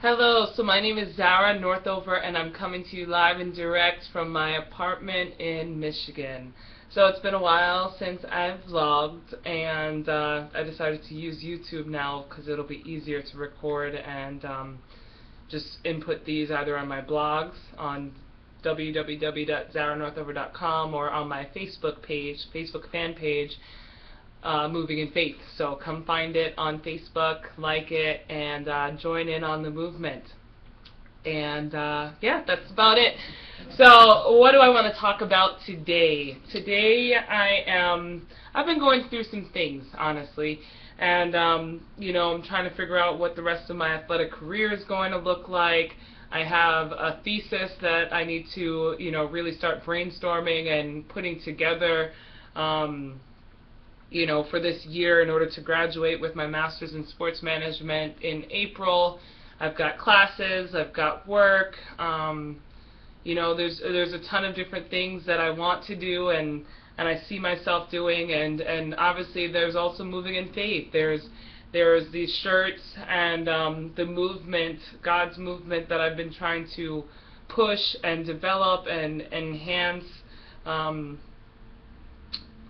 Hello, so my name is Zara Northover and I'm coming to you live and direct from my apartment in Michigan. So it's been a while since I've vlogged and uh, I decided to use YouTube now because it'll be easier to record and um, just input these either on my blogs on www.zaranorthover.com or on my Facebook page, Facebook fan page, uh, Moving in Faith. So come find it on Facebook, like it, and uh, join in on the movement. And uh, yeah, that's about it. So what do I want to talk about today? Today I am, I've been going through some things, honestly. And, um, you know, I'm trying to figure out what the rest of my athletic career is going to look like. I have a thesis that I need to, you know, really start brainstorming and putting together. Um, you know, for this year in order to graduate with my master's in sports management in April. I've got classes, I've got work, um, you know, there's there's a ton of different things that I want to do and and I see myself doing and and obviously there's also moving in faith. There's there's these shirts and um, the movement, God's movement that I've been trying to push and develop and enhance um,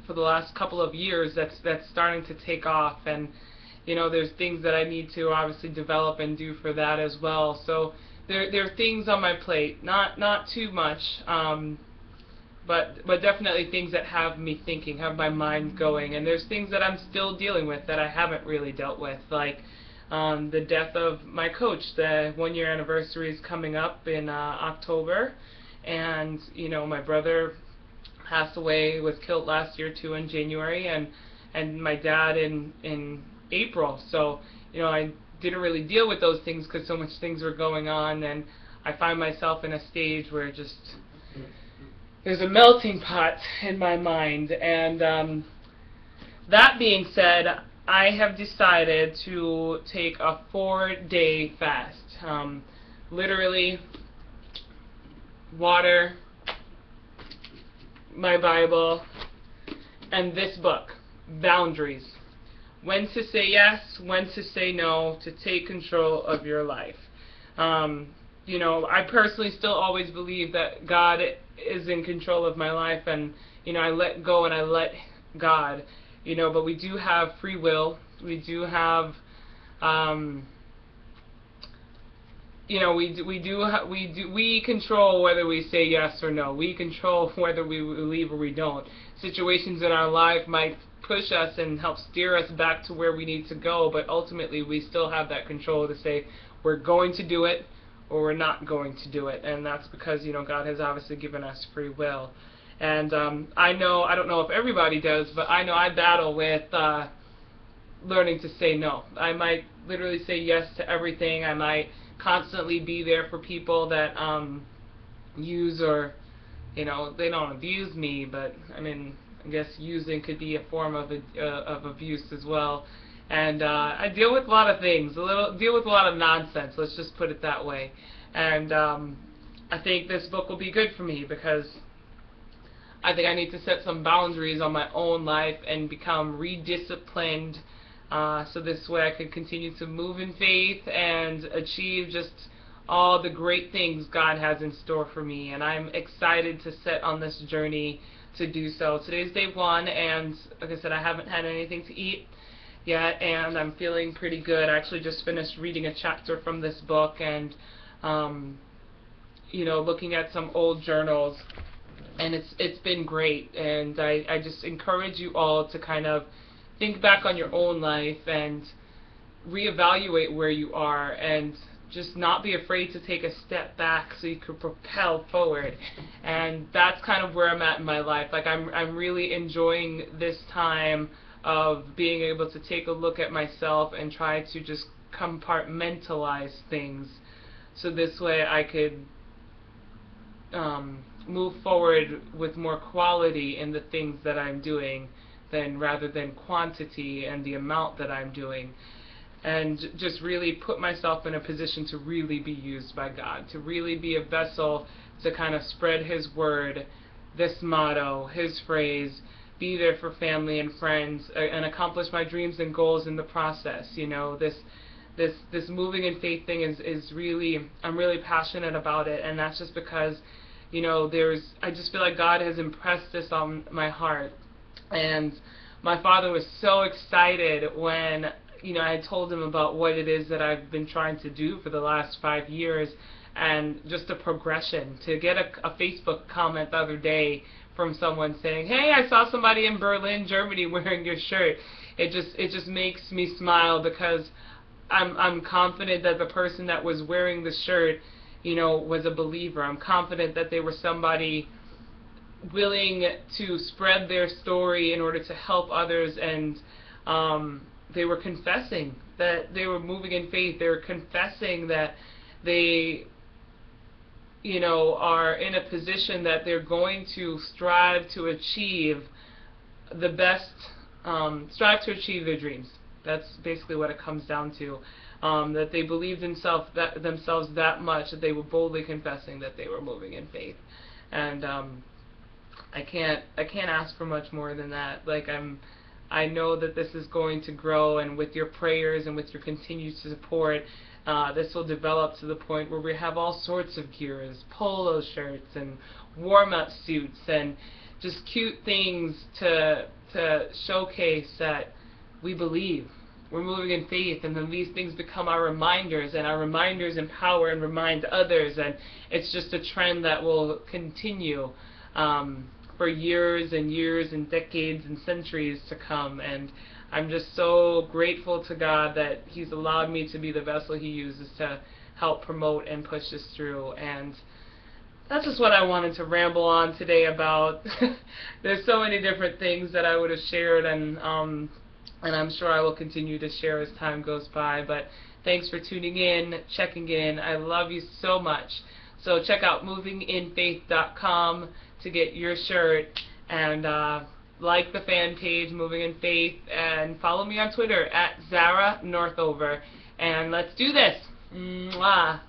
for the last couple of years that's that's starting to take off. And you know there's things that I need to obviously develop and do for that as well. So there there are things on my plate. Not not too much um, but but definitely things that have me thinking have my mind going. And there's things that I'm still dealing with that I haven't really dealt with like um, the death of my coach. The one year anniversary is coming up in uh, October. And you know my brother passed away, was killed last year too in January, and and my dad in in April. So you know I didn't really deal with those things because so much things were going on, and I find myself in a stage where just there's a melting pot in my mind. And um, that being said, I have decided to take a four-day fast. Um, literally, water, my Bible, and this book, Boundaries. When to say yes, when to say no, to take control of your life. Um, you know, I personally still always believe that God is in control of my life, and you know, I let go and I let God. You know, but we do have free will. We do have um, you know, we do, we do we do we control whether we say yes or no. We control whether we leave or we don't. Situations in our life might push us and help steer us back to where we need to go, but ultimately we still have that control to say we're going to do it or we're not going to do it, and that's because you know God has obviously given us free will. And um, I know I don't know if everybody does, but I know I battle with uh, learning to say no. I might literally say yes to everything. I might constantly be there for people that um, use or, you know, they don't abuse me, but I mean, I guess using could be a form of a, uh, of abuse as well. And uh, I deal with a lot of things, a little deal with a lot of nonsense. Let's just put it that way. And um, I think this book will be good for me because I think I need to set some boundaries on my own life and become redisciplined uh, so this way I could continue to move in faith and achieve just all the great things God has in store for me. And I'm excited to set on this journey to do so. Today's day one, and like I said, I haven't had anything to eat yet, and I'm feeling pretty good. I actually just finished reading a chapter from this book and, um, you know, looking at some old journals. And it's it's been great, and I, I just encourage you all to kind of think back on your own life and reevaluate where you are and just not be afraid to take a step back so you could propel forward. And that's kind of where I'm at in my life. Like I'm I'm really enjoying this time of being able to take a look at myself and try to just compartmentalize things so this way I could um, move forward with more quality in the things that I'm doing than rather than quantity and the amount that I'm doing and just really put myself in a position to really be used by God, to really be a vessel to kind of spread His word, this motto, His phrase, be there for family and friends, uh, and accomplish my dreams and goals in the process. You know, this this this moving in faith thing is is really I'm really passionate about it, and that's just because you know there's I just feel like God has impressed this on my heart, and my father was so excited when you know I told him about what it is that I've been trying to do for the last five years, and just a progression to get a, a Facebook comment the other day from someone saying, "Hey, I saw somebody in Berlin, Germany wearing your shirt." It just it just makes me smile because I'm I'm confident that the person that was wearing the shirt, you know, was a believer. I'm confident that they were somebody willing to spread their story in order to help others and um, they were confessing that they were moving in faith. They were confessing that they you know, are in a position that they're going to strive to achieve the best, um, strive to achieve their dreams. That's basically what it comes down to. Um, that they believed themselves that themselves that much that they were boldly confessing that they were moving in faith, and um, I can't I can't ask for much more than that. Like I'm. I know that this is going to grow, and with your prayers and with your continued support, uh, this will develop to the point where we have all sorts of gears, polo shirts and warm-up suits and just cute things to to showcase that we believe. We're moving in faith, and then these things become our reminders, and our reminders empower and remind others, and it's just a trend that will continue um, for years and years and decades and centuries to come. And I'm just so grateful to God that He's allowed me to be the vessel He uses to help promote and push this through. And that's just what I wanted to ramble on today about. There's so many different things that I would have shared, and um, and I'm sure I will continue to share as time goes by. But thanks for tuning in, checking in. I love you so much. So check out movinginfaith.com to get your shirt and. Uh, like the fan page, Moving in Faith, and follow me on Twitter at Zara Northover. And let's do this. Mwah.